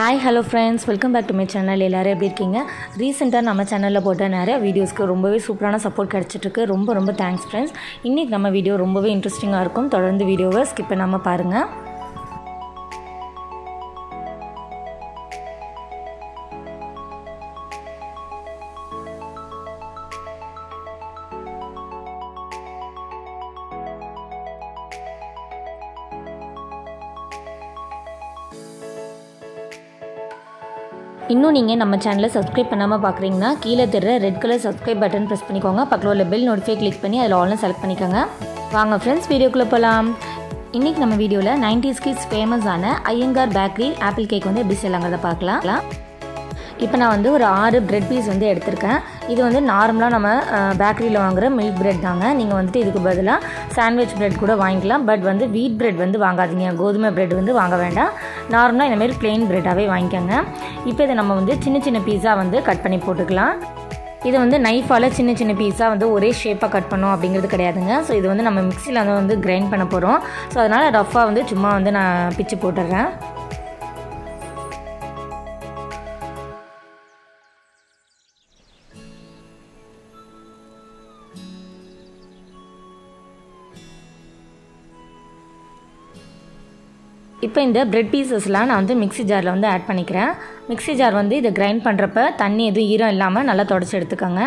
Hi hello friends welcome back to my channel எல்லோரும் எப்படி இருக்கீங்க? ரீசெண்டாக நம்ம சேனலில் போட்ட நிறைய வீடியோஸ்க்கு ரொம்பவே சூப்பரான சப்போர்ட் கிடச்சிட்ருக்கு ரொம்ப ரொம்ப தேங்க்ஸ் ஃப்ரெண்ட்ஸ் இன்றைக்கி நம்ம வீடியோ ரொம்பவே இன்ட்ரெஸ்டிங்காக இருக்கும். தொடர்ந்து வீடியோவை ஸ்கிப் பண்ணாமல் பாருங்கள் இன்னும் நீங்கள் நம்ம சேனலை சப்ஸ்கிரைப் பண்ணாமல் பார்க்குறீங்கன்னா கீழே தெரிற red colour subscribe button press பண்ணிக்கோங்க. பக்கத்தில் உள்ள பெல் நோட்டிஃபை கிளிக் பண்ணி அதில் ஆன்லைன் செலக்ட் பண்ணிக்கோங்க. வாங்க ஃப்ரெண்ட்ஸ் வீடியோக்குள்ளே போகலாம் இன்றைக்கி நம்ம வீடியோவில் நைன்டிஸ் கிட்ஸ் ஃபேமஸான ஐயங்கார் பேக்கரி ஆப்பிள் கேக் வந்து எப்படி செய்யலாங்கிறத பார்க்கலாம். இப்போ நான் வந்து ஒரு ஆறு பிரெட் பீஸ் வந்து எடுத்திருக்கேன். இது வந்து நார்மலாக நம்ம பேக்கரியில் வாங்குகிற மில்க் பிரெட் தாங்க. நீங்கள் வந்துட்டு இதுக்கு பதிலாக சாண்ட்விச் பிரெட் கூட வாங்கிக்கலாம். பட் வந்து வீட் பிரெட் வந்து வாங்காதீங்க. கோதுமை பிரெட் வந்து வாங்க வேண்டாம். நார்மலாக இந்தமாரி பிளெயின் பிரெட்டாகவே வாங்கிக்கோங்க. இப்போ இதை நம்ம வந்து சின்ன சின்ன பீஸாக வந்து கட் பண்ணி போட்டுக்கலாம். இது வந்து நைஃபால் சின்ன சின்ன பீஸாக வந்து ஒரே ஷேப்பாக கட் பண்ணோம் அப்படிங்கிறது கிடையாதுங்க. ஸோ இது வந்து நம்ம மிக்சியில் வந்து வந்து கிரைண்ட் பண்ண போகிறோம் ஸோ அதனால் ரஃப்பாக வந்து சும்மா வந்து நான் பிச்சு போட்டுடுறேன் இப்போ இந்த ப்ரெட் பீசஸ்லாம் நான் வந்து மிக்ஸி ஜாரில் வந்து ஆட் பண்ணிக்கிறேன். மிக்ஸி ஜார் வந்து இதை கிரைண்ட் பண்ணுறப்ப தண்ணி எதுவும் ஈரம் இல்லாமல் நல்லா தொடச்சி எடுத்துக்கோங்க.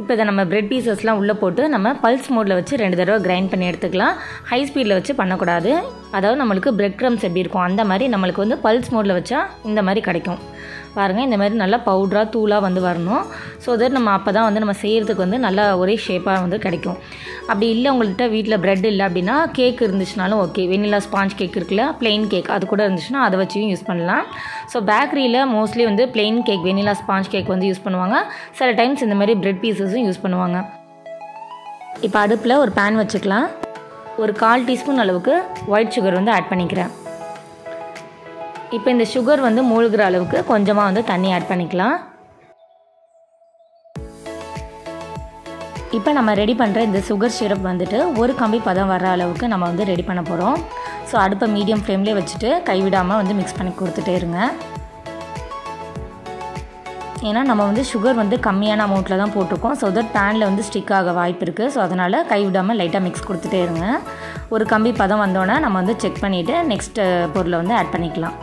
இப்போ இதை நம்ம ப்ரெட் பீசஸ்லாம் உள்ளே போட்டு நம்ம பல்ஸ் மோடில் வச்சு ரெண்டு தடவை கிரைண்ட் பண்ணி எடுத்துக்கலாம். ஹை ஸ்பீடில் வச்சு பண்ணக்கூடாது. அதாவது நம்மளுக்கு ப்ரெட் க்ரம்ஸ் எப்படி இருக்கும்? அந்த மாதிரி நம்மளுக்கு வந்து பல்ஸ் மோடில் வச்சா இந்த மாதிரி கிடைக்கும். பாருங்கள் இந்த மாதிரி நல்லா பவுட்ராக தூளாக வந்து வரணும். ஸோ தட் நம்ம அப்போ தான் வந்து நம்ம செய்கிறதுக்கு வந்து நல்லா ஒரே ஷேப்பாக வந்து கிடைக்கும். அப்படி இல்லை உங்கள்கிட்ட வீட்டில் ப்ரெட் இல்லை அப்படின்னா கேக் இருந்துச்சுனாலும் ஓகே வெனிலா ஸ்பாஞ்ச் கேக் இருக்குல்ல பிளெயின் கேக் அது கூட இருந்துச்சுன்னா அதை வச்சியும் யூஸ் பண்ணலாம். ஸோ பேக்கரியில் மோஸ்ட்லி வந்து plain cake vanilla sponge cake வந்து யூஸ் பண்ணுவாங்க. சில டைம்ஸ் இந்த மாதிரி ப்ரெட் பீசஸும் யூஸ் பண்ணுவாங்க. இப்போ அடுப்பில் ஒரு பேன் வச்சுக்கலாம். ஒரு கால் டீஸ்பூன் அளவுக்கு ஒயிட் சுகர் வந்து ஆட் பண்ணிக்கிறேன். இப்போ இந்த சுகர் வந்து மூழ்கிற அளவுக்கு கொஞ்சமாக வந்து தண்ணி ஆட் பண்ணிக்கலாம். இப்போ நம்ம ரெடி பண்ணுற இந்த சுகர் சிரப் வந்துட்டு ஒரு கம்பி பதம் வர அளவுக்கு நம்ம வந்து ரெடி பண்ண போகிறோம் ஸோ அடுப்பை மீடியம் ஃப்ளேம்லேயே வச்சுட்டு கைவிடாமல் வந்து மிக்ஸ் பண்ணி கொடுத்துட்டே இருங்க. ஏன்னா நம்ம வந்து சுகர் வந்து கம்மியான அமௌண்ட்டில் தான் போட்டிருக்கோம். ஸோ தட் பேனில் வந்து ஸ்டிக் ஆக வாய்ப்பு இருக்குது ஸோ அதனால் கைவிடாமல் லைட்டாக மிக்ஸ் கொடுத்துட்டே இருங்க. ஒரு கம்பி பதம் வந்தோன்னே நம்ம வந்து செக் பண்ணிவிட்டு நெக்ஸ்ட்டு பொருளை வந்து ஆட் பண்ணிக்கலாம்.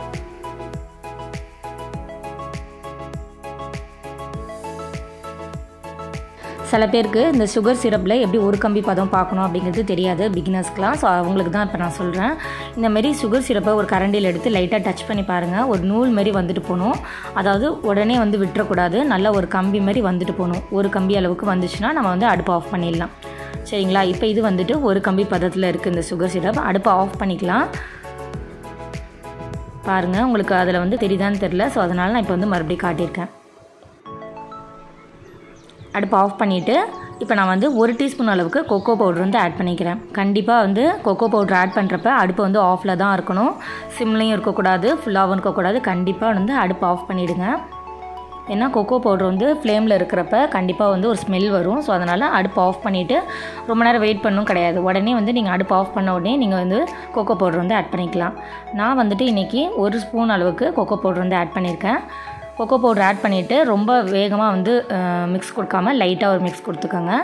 சில பேருக்கு இந்த சுகர் சிரப்பில் எப்படி ஒரு கம்பி பதம் பார்க்கணும் அப்படிங்கிறது தெரியாது பிகினர்ஸ்க்கெலாம் ஸோ அவங்களுக்கு தான் இப்போ நான் சொல்கிறேன் இந்த மாதிரி சுகர் சிரப்பை ஒரு கரண்டியில் எடுத்து லைட்டாக டச் பண்ணி பாருங்கள் ஒரு நூல் மாரி வந்துட்டு போகணும். அதாவது உடனே வந்து விட்டுறக்கூடாது. நல்லா ஒரு கம்பி மாதிரி வந்துட்டு போகணும். ஒரு கம்பி அளவுக்கு வந்துச்சுன்னா நம்ம வந்து அடுப்பை ஆஃப் பண்ணிடலாம். சரிங்களா? இப்போ இது வந்துட்டு ஒரு கம்பி பதத்தில் இருக்குது இந்த சுகர் சிரப் அடுப்பை ஆஃப் பண்ணிக்கலாம். பாருங்கள் உங்களுக்கு அதில் வந்து தெரியுதான்னு தெரில ஸோ அதனால் நான் இப்போ வந்து மறுபடியும் காட்டியிருக்கேன். அடுப்பை ஆஃப் பண்ணிவிட்டு இப்போ நான் வந்து ஒரு டீஸ்பூன் அளவுக்கு கொக்கோ பவுடர் வந்து ஆட் பண்ணிக்கிறேன். கண்டிப்பாக வந்து கொக்கோ பவுடர் ஆட் பண்ணுறப்ப அடுப்பு வந்து ஆஃபில் தான் இருக்கணும். சிம்லையும் இருக்கக்கூடாது ஃபுல்லாகவும் இருக்கக்கூடாது. கண்டிப்பாக வந்து அடுப்பு ஆஃப் பண்ணிவிடுங்க ஏன்னா கொக்கோ பவுடர் வந்து ஃப்ளேமில் இருக்கிறப்ப கண்டிப்பாக வந்து ஒரு ஸ்மெல் வரும். ஸோ அதனால் அடுப்பு ஆஃப் பண்ணிவிட்டு ரொம்ப நேரம் வெயிட் பண்ணும் கிடையாது. உடனே வந்து நீங்கள் அடுப்பு ஆஃப் பண்ண உடனே நீங்கள் வந்து கொக்கோ பவுடர் வந்து ஆட் பண்ணிக்கலாம். நான் வந்துட்டு இன்றைக்கி ஒரு ஸ்பூன் அளவுக்கு கொக்கோ பவுடர் வந்து ஆட் பண்ணியிருக்கேன். கொக்கோ பவுடர் ஆட் பண்ணிவிட்டு ரொம்ப வேகமாக வந்து மிக்ஸ் கொடுக்காம லைட்டாக ஒரு மிக்ஸ் கொடுத்துக்கோங்க.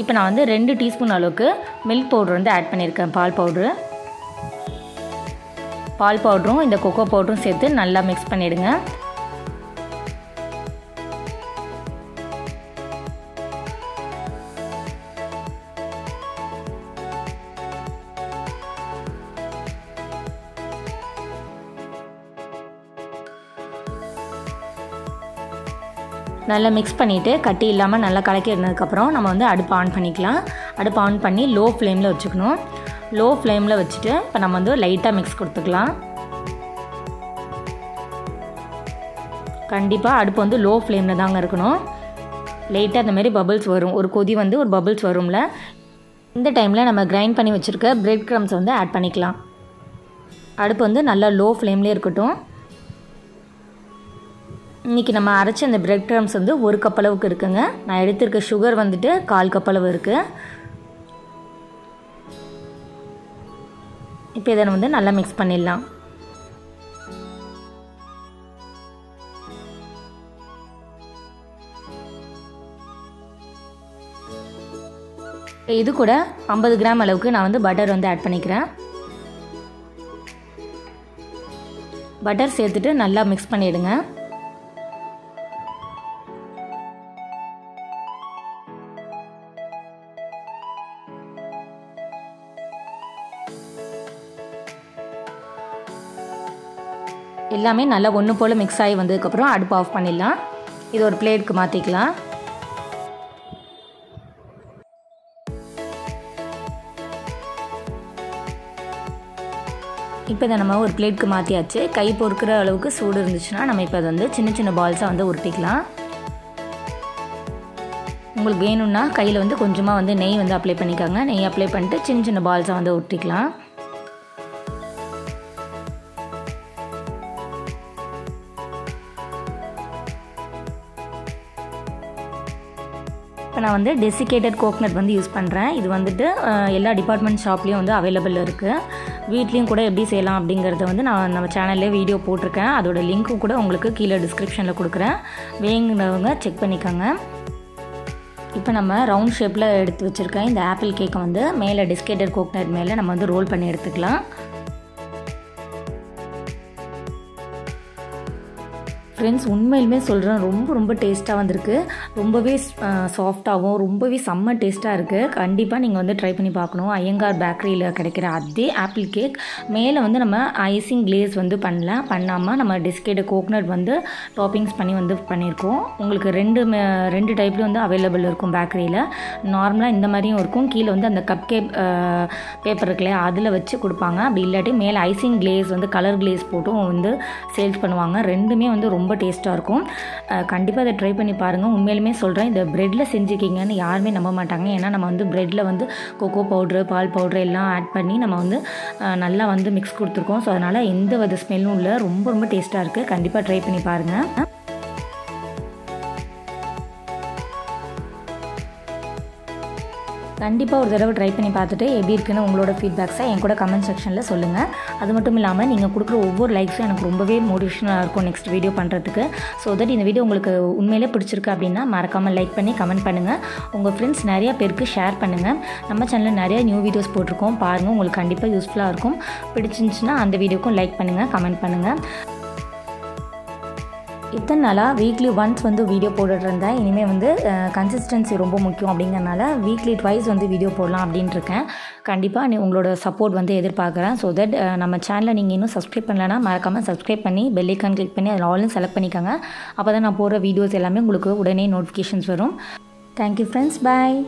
இப்போ நான் வந்து ரெண்டு டீஸ்பூன் அளவுக்கு மில்க் பவுடர் வந்து ஆட் பண்ணியிருக்கேன் பால் பவுட்ரு பால் பவுடரும் இந்த கொக்கோ பவுடரும் சேர்த்து நல்லா மிக்ஸ் பண்ணிவிடுங்க நல்லா மிக்ஸ் பண்ணிவிட்டு கட்டி இல்லாமல் நல்லா கலக்கி இருந்ததுக்கப்புறம் நம்ம வந்து அடுப்பு ஆன் பண்ணிக்கலாம். அடுப்பு ஆன் பண்ணி லோ ஃப்ளேமில் வச்சுக்கணும் லோ ஃப்ளேமில் வச்சுட்டு இப்போ நம்ம வந்து லைட்டாக மிக்ஸ் கொடுத்துக்கலாம். கண்டிப்பாக அடுப்பு வந்து லோ ஃப்ளேமில் தாங்க இருக்கணும். லைட்டாக அந்தமாரி மாதிரி வரும். ஒரு கொதி வந்து ஒரு பபுள்ஸ் வரும்ல. இந்த டைமில் நம்ம கிரைண்ட் பண்ணி வச்சுருக்க பிரெட் க்ரம்ஸ் வந்து ஆட் பண்ணிக்கலாம். அடுப்பு வந்து நல்லா லோ ஃப்ளேம்லேயே இருக்கட்டும். இன்றைக்கி நம்ம அரைச்ச அந்த பிரெட் க்ரம்ஸ் வந்து ஒரு கப் அளவுக்கு இருக்குங்க. நான் எடுத்திருக்க சுகர் வந்துட்டு கால் கப் அளவு இருக்குது இப்போ இதை வந்து நல்லா மிக்ஸ் பண்ணிடலாம். இது கூட ஐம்பது கிராம் அளவுக்கு நான் வந்து பட்டர் வந்து ஆட் பண்ணிக்கிறேன். பட்டர் சேர்த்துட்டு நல்லா மிக்ஸ் பண்ணிவிடுங்க எல்லாமே நல்லா ஒன்று போல் மிக்ஸ் ஆகி வந்ததுக்கப்புறம் அடுப்பு ஆஃப் பண்ணிடலாம். இது ஒரு பிளேட்க்கு மாற்றிக்கலாம் இப்போ இதை நம்ம ஒரு பிளேட்க்கு மாற்றியாச்சு கை பொறுக்கிற அளவுக்கு சூடு இருந்துச்சுன்னா நம்ம இப்போ அதை வந்து சின்ன சின்ன பால்ஸாக வந்து உருட்டிக்கலாம். உங்களுக்கு வேணும்னா கையில் வந்து கொஞ்சமாக வந்து நெய் வந்து அப்ளை பண்ணிக்கோங்க. நெய் அப்ளை பண்ணிட்டு சின்ன சின்ன பால்ஸாக வந்து உருட்டிக்கலாம். இப்போ நான் வந்து டெசிகேட்டட் கோக்னட் வந்து யூஸ் பண்ணுறேன் இது வந்துட்டு எல்லா டிபார்ட்மெண்ட் ஷாப்லேயும் வந்து அவைலபிள் இருக்குது வீட்லேயும் கூட எப்படி செய்யலாம் அப்படிங்கிறத வந்து நான் நம்ம சேனல்லே வீடியோ போட்டிருக்கேன். அதோட லிங்க்கும் கூட உங்களுக்கு கீழே டிஸ்கிரிப்ஷனில் கொடுக்குறேன். வேங்கினவங்க செக் பண்ணிக்கோங்க. இப்போ நம்ம ரவுண்ட் ஷேப்பில் எடுத்து வச்சுருக்கேன் இந்த ஆப்பிள் கேக்கை வந்து மேலே டிஸ்கேட்டட் கோக்னட் மேலே நம்ம வந்து ரோல் பண்ணி எடுத்துக்கலாம். ஃப்ரெண்ட்ஸ் உண்மையிலுமே சொல்கிறேன் ரொம்ப ரொம்ப டேஸ்ட்டாக வந்திருக்கு. ரொம்பவே சாஃப்டாகவும் ரொம்பவே செம்ம டேஸ்ட்டாக இருக்குது கண்டிப்பாக நீங்கள் வந்து ட்ரை பண்ணி பார்க்கணும். ஐயங்கார் பேக்கரியில் கிடைக்கிற அதே ஆப்பிள் கேக் மேலே வந்து நம்ம ஐசிங் கிளேஸ் வந்து பண்ணல. பண்ணாமல் நம்ம டிஸ்கேட் கோக்னட் வந்து டாப்பிங்ஸ் பண்ணி வந்து பண்ணியிருக்கோம். உங்களுக்கு ரெண்டு ரெண்டு டைப்லேயும் வந்து அவைலபிள் இருக்கும் பேக்கரியில் நார்மலாக இந்த மாதிரியும் இருக்கும். கீழே வந்து அந்த கப் கேப் பேப்பர் இருக்குல்லையா அதில் வச்சு கொடுப்பாங்க. அப்படி இல்லாட்டி மேலே ஐசிங் கிளேஸ் வந்து கலர் கிளேஸ் போட்டும் வந்து சேல்ஸ் பண்ணுவாங்க. ரெண்டுமே வந்து ரொம்ப டேஸ்ட்டாக இருக்கும். கண்டிப்பாக அதை ட்ரை பண்ணி பாருங்கள் உண்மையிலுமே சொல்கிறேன் இந்த ப்ரெட்டில் செஞ்சுக்கிங்கன்னு யாருமே நம்ப மாட்டாங்க. ஏன்னா நம்ம வந்து ப்ரெட்டில் வந்து கொக்கோ பவுட்ரு பால் பவுட்ரு எல்லாம் ஆட் பண்ணி நம்ம வந்து நல்லா வந்து மிக்ஸ் கொடுத்துருக்கோம். ஸோ அதனால் எந்த வித ஸ்மெல்லும் இல்லை. ரொம்ப ரொம்ப டேஸ்ட்டாக இருக்குது கண்டிப்பாக ட்ரை பண்ணி பாருங்கள் கண்டிப்பாக ஒரு தடவை ட்ரை பண்ணி பார்த்துட்டு எப்படி இருக்குன்னு உங்களோட ஃபீட்பேக்ஸை என் கூட கமெண்ட் செக்ஷனில் சொல்லுங்கள் அது மட்டும் இல்லாமல் நீங்கள் கொடுக்குற ஒவ்வொரு லைக்ஸும் எனக்கு ரொம்பவே மோட்டிவேஷனாக இருக்கும் நெக்ஸ்ட் வீடியோ பண்ணுறதுக்கு ஸோ தட் இந்த வீடியோ உங்களுக்கு உண்மையிலே பிடிச்சிருக்கு அப்படின்னா மறக்காமல் லைக் பண்ணி கமெண்ட் பண்ணுங்கள் உங்கள் ஃப்ரெண்ட்ஸ் நிறையா பேருக்கு ஷேர் பண்ணுங்கள் நம்ம சேனலில் நிறையா நியூ வீடியோஸ் போட்டிருக்கோம். பாருங்கள் உங்களுக்கு கண்டிப்பாக யூஸ்ஃபுல்லாக இருக்கும். பிடிச்சிருந்துச்சுன்னா அந்த வீடியோக்கும் லைக் பண்ணுங்கள் கமெண்ட் பண்ணுங்கள் இத்தனை நாளாக வீக்லி ஒன்ஸ் வந்து வீடியோ போட்டுட்டு இருந்தேன் இனிமேல் வந்து கன்சிஸ்டன்சி ரொம்ப முக்கியம் அப்படிங்கிறனால வீக்லி ட்வைஸ் வந்து வீடியோ போடலாம் அப்படின்ட்டு இருக்கேன் கண்டிப்பாக நீ உங்களோட சப்போர்ட் வந்து எதிர்பார்க்குறேன். ஸோ தட் நம்ம சேனலை நீங்கள் இன்னும் சப்ஸ்கிரைப் பண்ணலன்னா மறக்காமல் சப்ஸ்கிரைப் பண்ணி பெல்லைக்கான் கிளிக் பண்ணி அதில் ஆல்னு செலக்ட் பண்ணிக்கோங்க. அப்போ தான் நான் போடுற வீடியோஸ் எல்லாமே உங்களுக்கு உடனே நோட்டிஃபிகேஷன்ஸ் வரும். Thank you friends bye